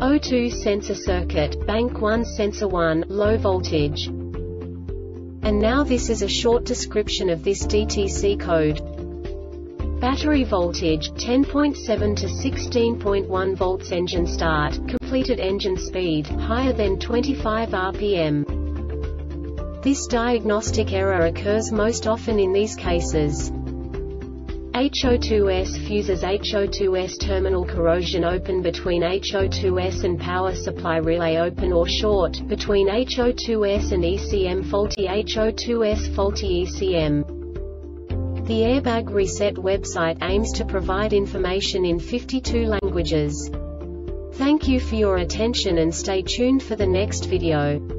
O2 sensor circuit, bank 1 sensor 1, low voltage. And now this is a short description of this DTC code. Battery voltage, 10.7 to 16.1 volts engine start, completed engine speed, higher than 25 rpm. This diagnostic error occurs most often in these cases. HO2S fuses HO2S terminal corrosion open between HO2S and power supply relay open or short, between HO2S and ECM faulty HO2S faulty ECM. The Airbag Reset website aims to provide information in 52 languages. Thank you for your attention and stay tuned for the next video.